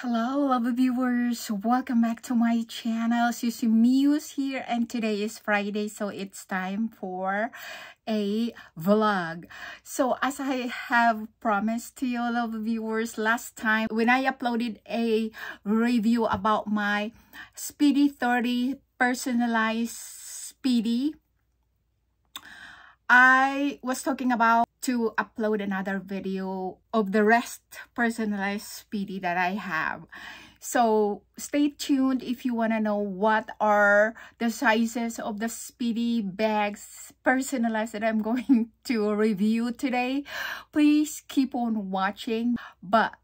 Hello, lovely viewers. Welcome back to my channel. CeeCee Muse here, and today is Friday, so it's time for a vlog. So, as I have promised to you, lovely viewers, last time when I uploaded a review about my Speedy 30 personalized Speedy, I was talking about to upload another video of the rest personalized speedy that I have. So stay tuned if you want to know what are the sizes of the speedy bags personalized that I'm going to review today. Please keep on watching. But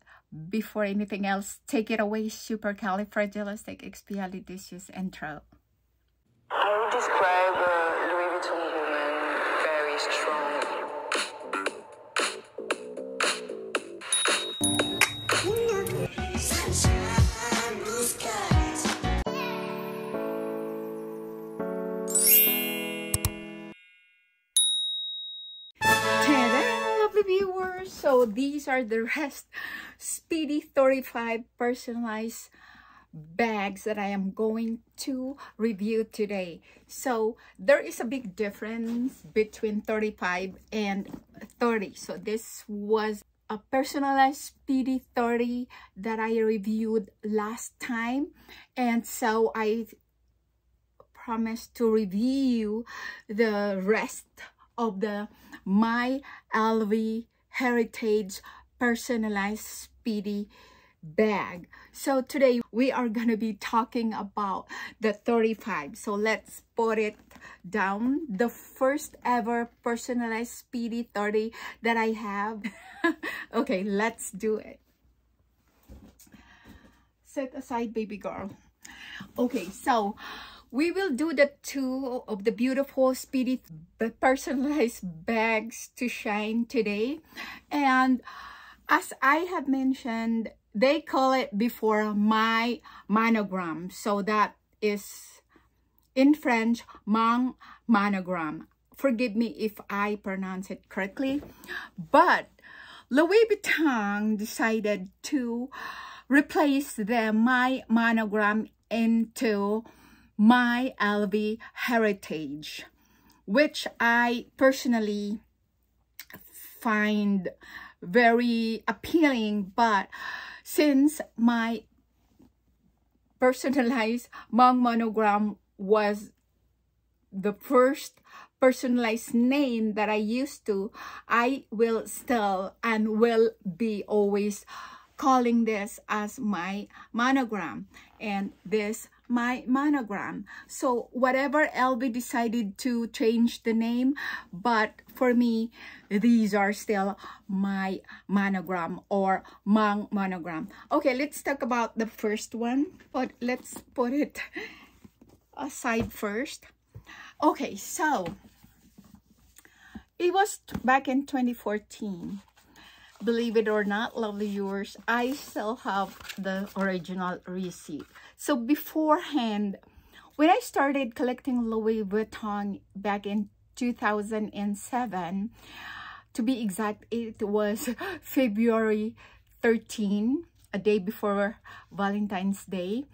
before anything else, take it away, supercalifragilisticexpialidocious. I would describe So these are the rest Speedy 35 personalized bags that I am going to review today. So there is a big difference between 35 and 30. So this was a personalized Speedy 30 that I reviewed last time. And so I promised to review the rest of the My LV Heritage Personalized Speedy bag. So today we are going to be talking about the 35. So let's put it down. The first ever personalized Speedy 30 that I have. okay, let's do it. Set aside baby girl. Okay, so we will do the two of the beautiful speedy personalized bags to shine today. And as i have mentioned they call it before my monogram. So that is in french mon monogram. Forgive me if i pronounce it correctly. But louis vuitton decided to replace the my monogram into my LV heritage, which I personally find very appealing. But since my personalized Mon monogram was the first personalized name that I used to, I will still and will be always calling this as my monogram and this my monogram. So whatever LV decided to change the name, but for me, these are still my monogram or Mon monogram. Okay, let's talk about the first one, but let's put it aside first. Okay, so it was back in 2014 believe it or not, lovely viewers, I still have the original receipt. So beforehand, when I started collecting Louis Vuitton back in 2007, to be exact, it was February 13, a day before Valentine's Day,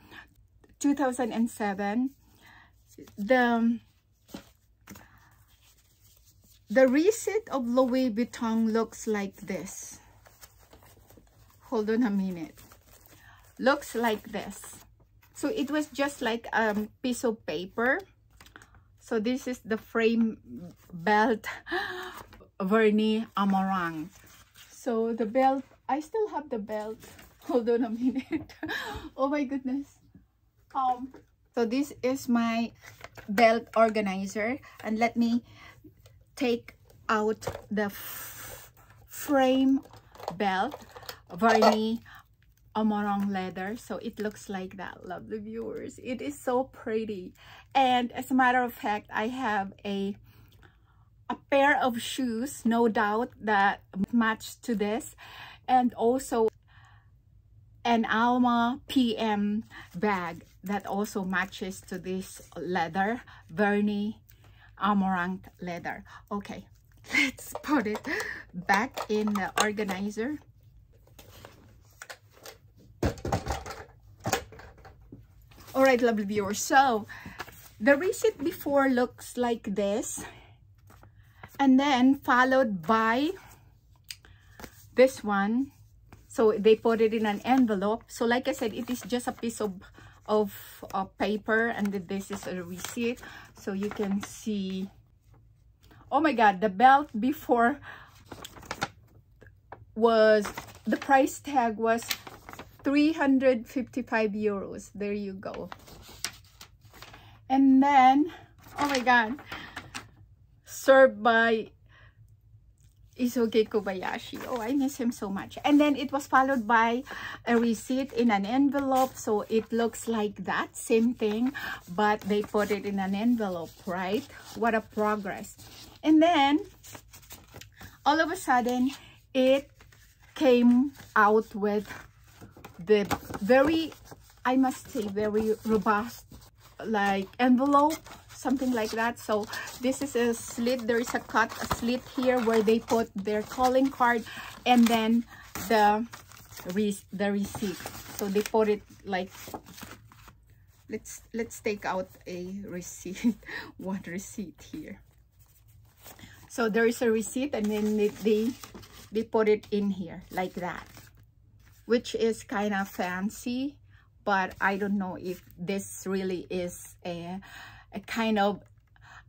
2007. The the receipt of Louis Vuitton looks like this. Hold on a minute. Looks like this. So it was just like a piece of paper. So this is the frame belt Vernis Amarante. So the belt, I still have the belt. Hold on a minute. oh my goodness. Um, so this is my belt organizer. And let me take out the frame belt Vernis Amarante leather so it looks like that lovely viewers it is so pretty and as a matter of fact i have a a pair of shoes no doubt that match to this and also an alma pm bag that also matches to this leather vernis Amarante leather. Okay, let's put it back in the organizer. All right, lovely viewers. So, the receipt before looks like this. And then followed by this one. So, they put it in an envelope. So, like I said, it is just a piece of, of uh, paper. And this is a receipt. So, you can see. Oh my God, the belt before was, the price tag was 355 euros. There you go. And then, oh my god, served by Isuke Kobayashi. Oh, I miss him so much. And then it was followed by a receipt in an envelope. So it looks like that, same thing, but they put it in an envelope, right? What a progress. And then, all of a sudden, it came out with the very i must say very robust like envelope something like that. So this is a slit. There is a cut a slit here where they put their calling card and then the the receipt. So they put it like let's let's take out a receipt one receipt here. So there is a receipt and then they they, they put it in here like that which is kind of fancy but I don't know if this really is a, a kind of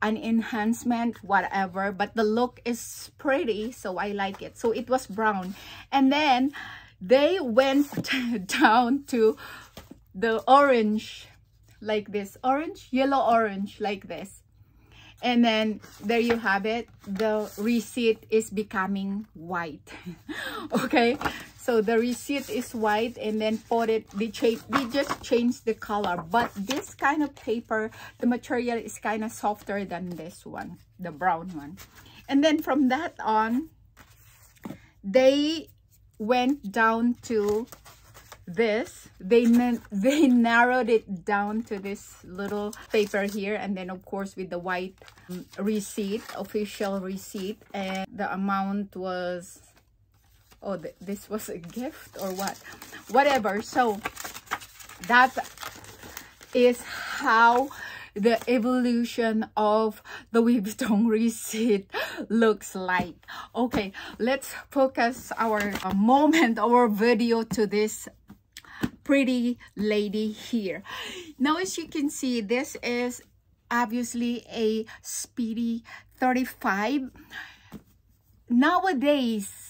an enhancement whatever but the look is pretty so I like it. So it was brown. And then they went down to the orange like this orange yellow orange like this. And then there you have it. The receipt is becoming white. Okay so the receipt is white and then put it they change they just changed the color. But this kind of paper the material is kind of softer than this one the brown one. And then from that on they went down to this. They meant they narrowed it down to this little paper here and then of course with the white um, receipt official receipt. And the amount was oh th this was a gift or what whatever so that is how the evolution of the Louis receipt looks like. Okay, let's focus our uh, moment, our video to this pretty lady here. Now, as you can see, this is obviously a Speedy 35. Nowadays,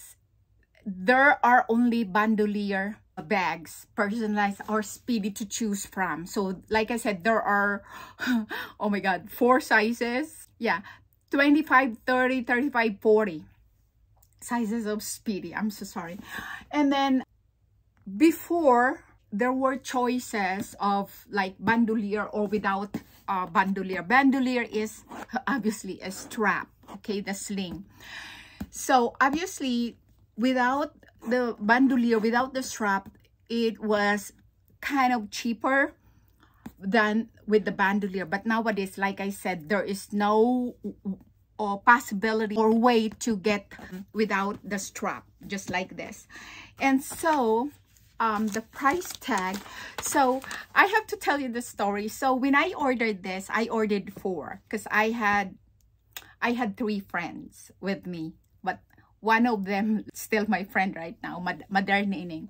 there are only bandolier bags personalized or speedy to choose from so like i said there are oh my god four sizes yeah 25 30 35 40 sizes of speedy i'm so sorry and then before there were choices of like bandolier or without uh, bandolier. Bandolier is obviously a strap, okay, the sling. So obviously without the bandolier, without the strap, it was kind of cheaper than with the bandolier. But nowadays, like I said, there is no or possibility or way to get without the strap, just like this. And so um, the price tag. So I have to tell you the story. So when I ordered this, I ordered four because I had I had three friends with me, one of them still my friend right now, Madarnining.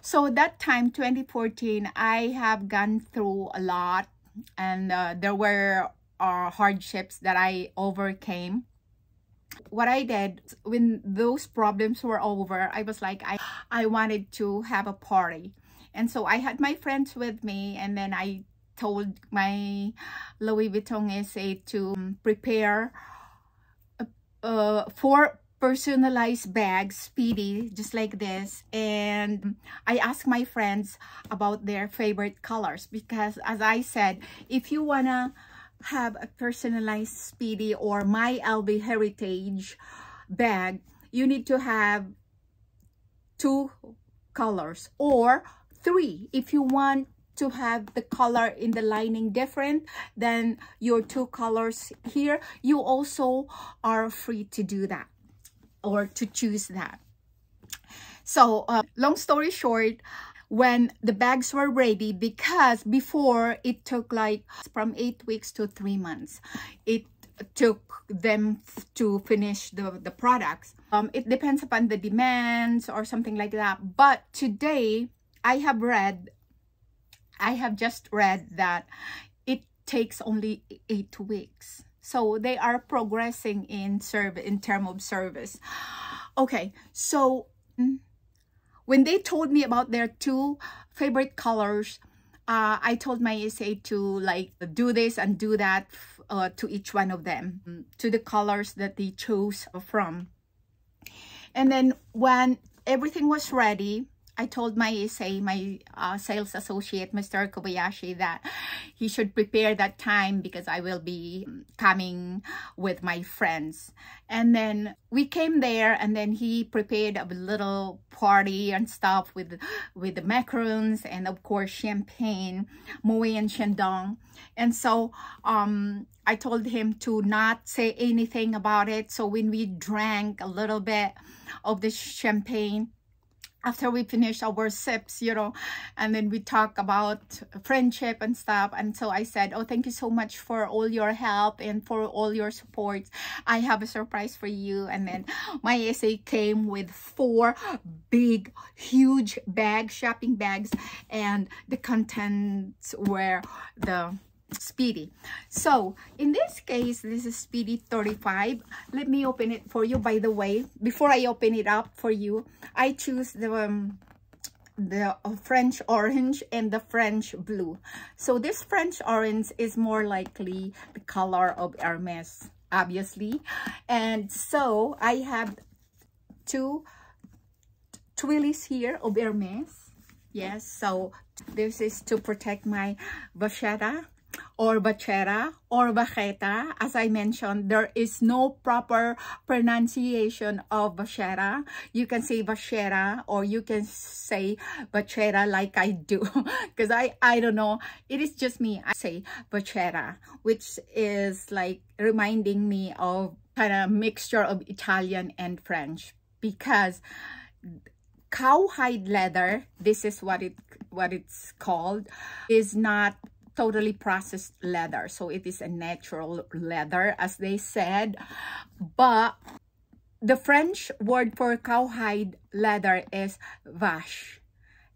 So that time, 2014, I have gone through a lot and uh, there were uh, hardships that I overcame what I did when those problems were over, I was like, I, I wanted to have a party. And so I had my friends with me and then I told my Louis Vuitton SA to prepare uh, uh, four personalized bags, speedy, just like this. And I asked my friends about their favorite colors because as I said, if you wanna have a personalized Speedy or My LV Heritage bag, you need to have two colors or three. If you want to have the color in the lining different than your two colors here, you also are free to do that or to choose that. So, uh, long story short, when the bags were ready because before it took like from eight weeks to three months it took them to finish the the products. Um it depends upon the demands or something like that. But today i have read i have just read that it takes only eight weeks so they are progressing in serve in term of service okay so mm, when they told me about their two favorite colors, uh, I told my SA to like do this and do that uh, to each one of them, mm, to the colors that they chose from. And then when everything was ready, I told my say my uh, sales associate, Mr. Kobayashi, that he should prepare that time because I will be coming with my friends. And then we came there and then he prepared a little party and stuff with with the macarons and of course champagne, Moët and Chandon. And so um, I told him to not say anything about it. So when we drank a little bit of the champagne, after we finish our sips, you know, and then we talk about friendship and stuff. And so I said, oh, thank you so much for all your help and for all your support. I have a surprise for you. And then my SA came with four big, huge bags, shopping bags, and the contents were the Speedy. So, in this case, this is Speedy 35. Let me open it for you. By the way, before I open it up for you, I choose the um, the uh, French orange and the French blue. So, this French orange is more likely the color of Hermes, obviously. And so, I have two twillies here of Hermes. Yes, so this is to protect my vachetta or bachera or bacheta. As I mentioned, there is no proper pronunciation of bachera. You can say bachera or you can say bachera like I do because I, I don't know. It is just me. I say bachera, which is like reminding me of kind of mixture of Italian and French because cowhide leather, this is what it what it's called, is not totally processed leather. So it is a natural leather, as they said. But the French word for cowhide leather is vache.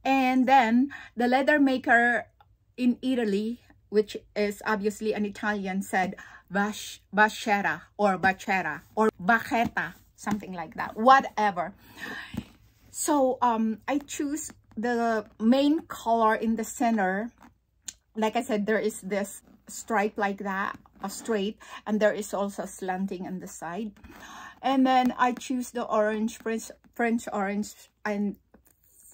And then the leather maker in Italy, which is obviously an Italian, said vache, vachera or bachera or bacheta, something like that, whatever. So um, I choose the main color in the center like I said, there is this stripe like that, a straight, and there is also slanting on the side. And then I choose the orange, French, French orange and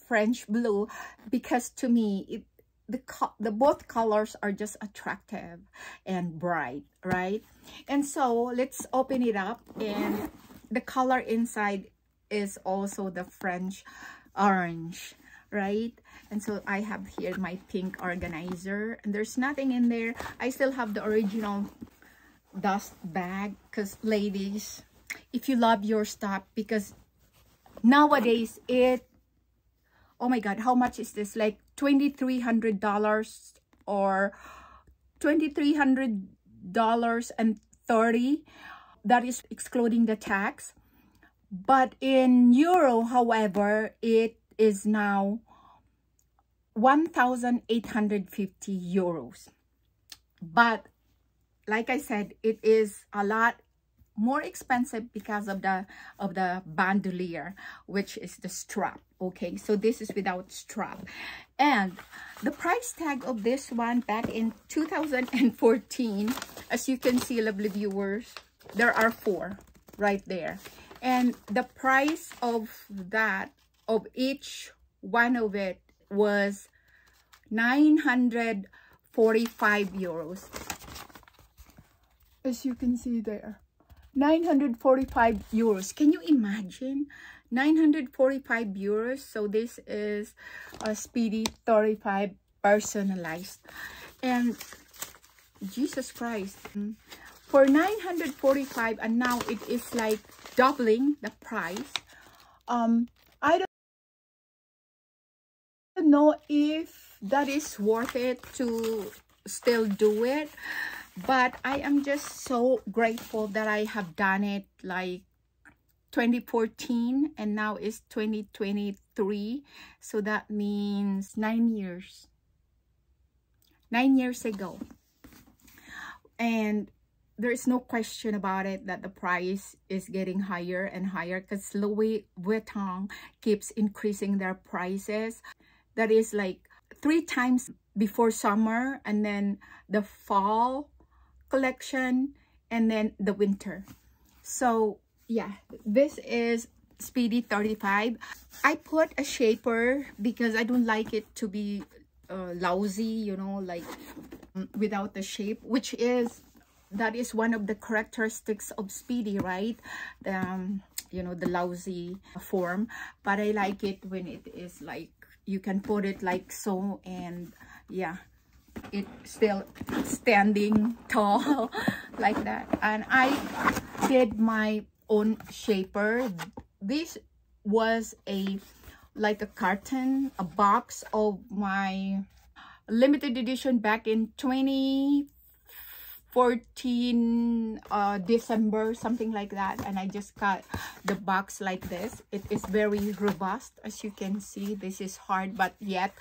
French blue because to me, it, the, the both colors are just attractive and bright, right? And so let's open it up and the color inside is also the French orange, right? and so I have here my pink organizer. And there's nothing in there. I still have the original dust bag. Because ladies if you love your stuff because nowadays it oh my god how much is this? Like $2300 or $2300 and 30 that is excluding the tax. But in euro however it is now 1,850 euros. But like I said, it is a lot more expensive because of the of the bandolier which is the strap okay? So this is without strap. And the price tag of this one back in 2014 as you can see lovely viewers there are four right there. And the price of that of each one of it was 945 euros. As you can see there, 945 euros. Can you imagine? 945 euros. So this is a Speedy 35 personalized. And Jesus Christ, for 945 and now it is like doubling the price. Um, know if that is worth it to still do it but i am just so grateful that i have done it like 2014 and now it's 2023 so that means nine years. Nine years ago. And there's no question about it that the price is getting higher and higher because Louis Vuitton keeps increasing their prices. That is like three times before summer and then the fall collection and then the winter. So yeah, this is Speedy 35. I put a shaper because I don't like it to be uh, lousy, you know, like mm, without the shape, which is that is one of the characteristics of speedy right um you know the lousy form but i like it when it is like you can put it like so and yeah it's still standing tall like that. And i did my own shaper. This was a like a carton a box of my limited edition back in 20 14 uh, December, something like that. And I just cut the box like this. It is very robust. As you can see, this is hard but yet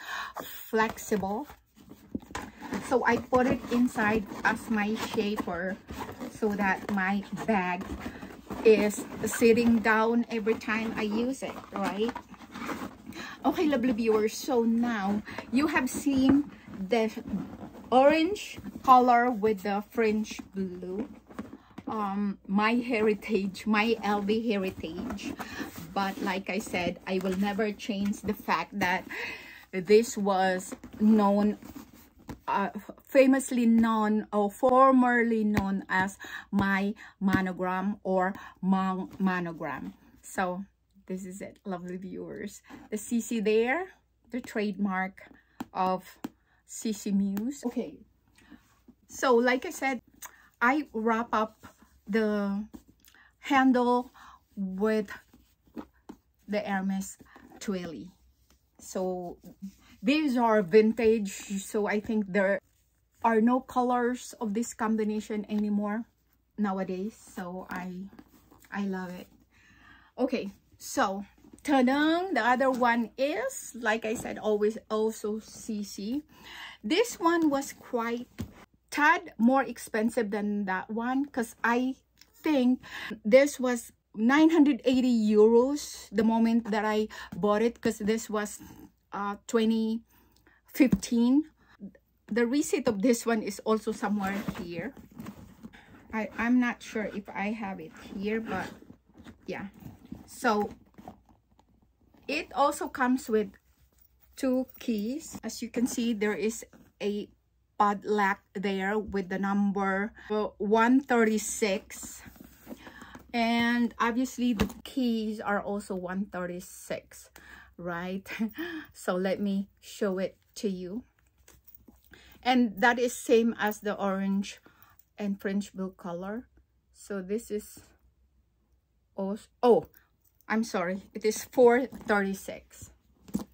flexible. So I put it inside as my shaper so that my bag is sitting down every time I use it, right? Okay, lovely viewers. So now you have seen the orange color with the French blue. Um my heritage my lv heritage. But like i said i will never change the fact that this was known uh, famously known or formerly known as my monogram or Mon monogram. So this is it lovely viewers. The cc there the trademark of CC Muse. Okay, so like I said, I wrap up the handle with the Hermes Twilly. So these are vintage, so I think there are no colors of this combination anymore nowadays. So I, I love it. Okay, so! The other one is, like I said, always also CC. This one was quite tad more expensive than that one because I think this was 980 euros the moment that I bought it because this was uh, 2015. The receipt of this one is also somewhere here. I, I'm not sure if I have it here, but yeah. So it also comes with two keys. As you can see, there is a padlock there with the number 136 and obviously the keys are also 136 right so let me show it to you and that is same as the orange and french blue color so this is also oh I'm sorry, it is 436.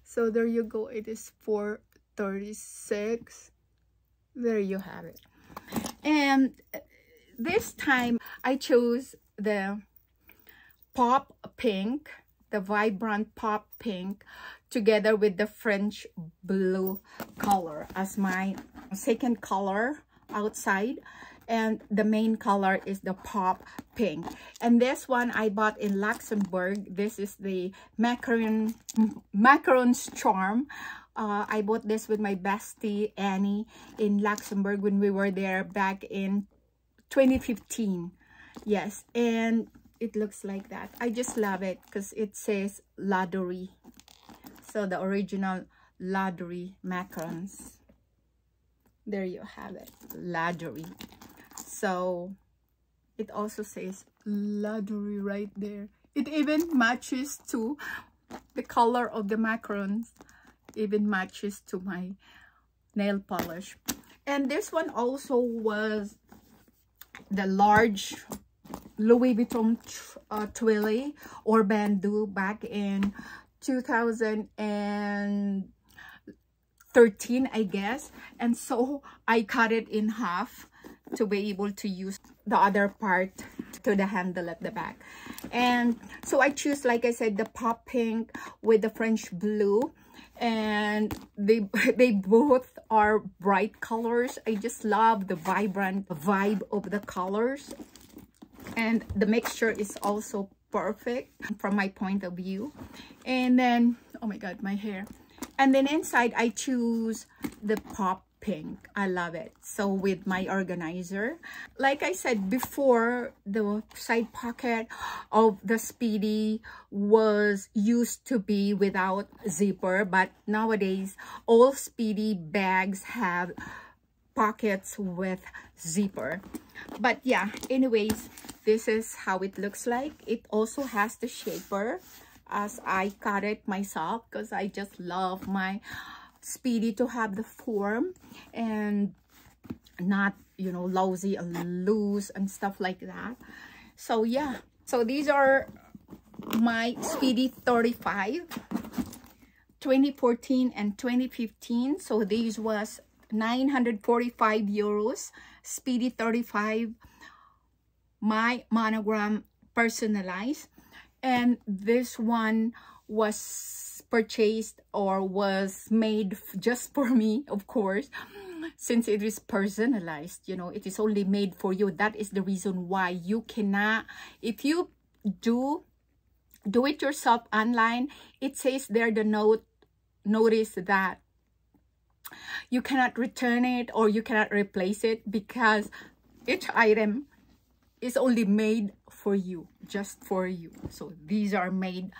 So there you go, it is 436. There you have it. And this time I chose the pop pink, the vibrant pop pink, together with the French blue color as my second color outside. And the main color is the pop pink. And this one i bought in luxembourg. This is the macaron macaron's charm uh, i bought this with my bestie annie in luxembourg when we were there back in 2015 yes and it looks like that. I just love it because it says Ladurée so the original Ladurée macarons. There you have it Ladurée so it also says Ladurée right there. It even matches to the color of the macarons. Even matches to my nail polish. And this one also was the large Louis Vuitton uh, Twilly or Bandeau back in 2013 I guess. And so I cut it in half to be able to use the other part to the handle at the back. And so I choose like I said the pop pink with the French blue and they they both are bright colors. I just love the vibrant vibe of the colors. And the mixture is also perfect from my point of view. And then oh my god my hair. And then inside i choose the pop pink. I love it. So with my organizer like i said before the side pocket of the speedy was used to be without zipper but nowadays all speedy bags have pockets with zipper. But yeah anyways this is how it looks like. It also has the shaper as i cut it myself because i just love my speedy to have the form and not you know lousy and loose and stuff like that. So yeah. So these are my speedy 35 2014 and 2015 so these was 945 euros speedy 35 my monogram personalized. And this one was purchased or was made just for me of course since it is personalized you know it is only made for you. That is the reason why you cannot if you do do it yourself online it says there the note notice that you cannot return it or you cannot replace it because each item is only made for you just for you. So these are made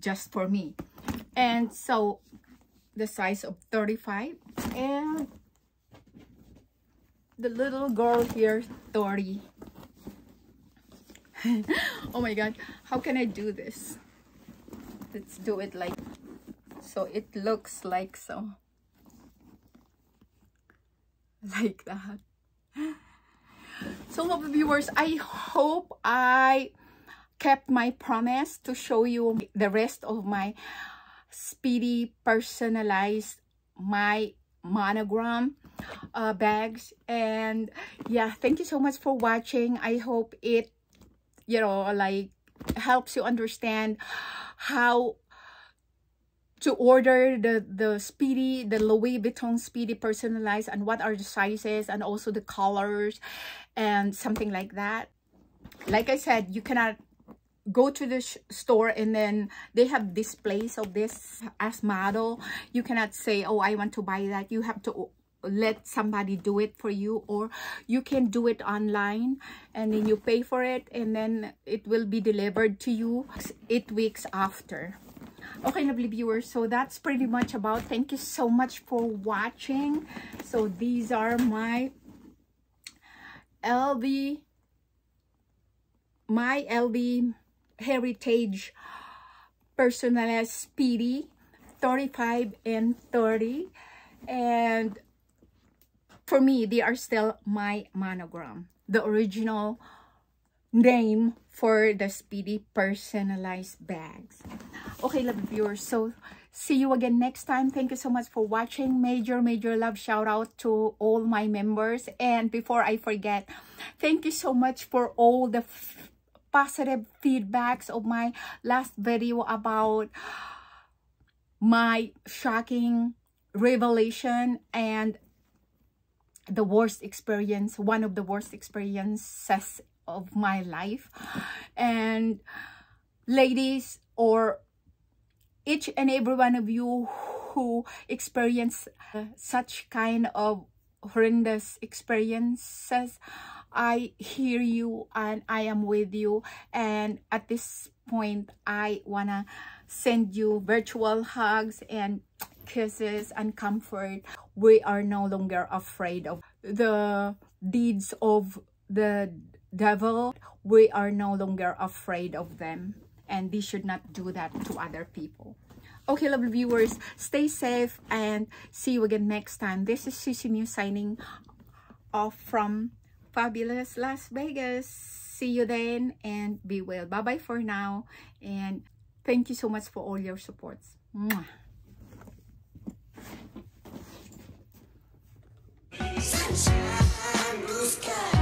just for me. And so the size of 35 and the little girl here 30 oh my god how can i do this? Let's do it like so it looks like so. Like that. So viewers i hope i kept my promise to show you the rest of my speedy personalized my monogram uh, bags. And yeah thank you so much for watching. I hope it you know like helps you understand how to order the the speedy the louis vuitton speedy personalized and what are the sizes and also the colors and something like that. Like i said you cannot go to the store and then they have displays of this as model. You cannot say oh i want to buy that. You have to let somebody do it for you or you can do it online and then you pay for it and then it will be delivered to you eight weeks after. Okay lovely viewers so that's pretty much about. Thank you so much for watching. So these are my lv my lv heritage personalized speedy 35 and 30 and for me they are still my monogram. The original name for the speedy personalized bags. Okay love viewers so see you again next time. Thank you so much for watching. Major major love shout out to all my members. And before i forget thank you so much for all the positive feedbacks of my last video about my shocking revelation and the worst experience one of the worst experiences of my life. And ladies or each and every one of you who experience such kind of horrendous experiences i hear you and i am with you. And at this point i wanna send you virtual hugs and kisses and comfort. We are no longer afraid of the deeds of the devil. We are no longer afraid of them. And we should not do that to other people. Okay lovely viewers stay safe and see you again next time. This is CeeCee Mew signing off from fabulous Las Vegas. See you then and be well. Bye-bye for now. And thank you so much for all your supports. Mwah. Sunshine, blue sky.